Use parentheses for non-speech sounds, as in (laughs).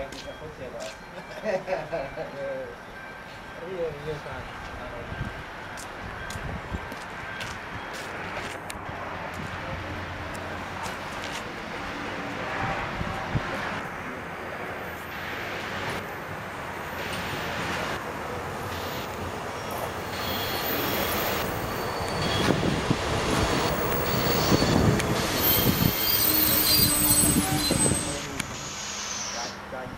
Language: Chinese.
好些了，嘿嘿嘿嘿嘿，哎 (laughs) 呦，(laughs) 你看。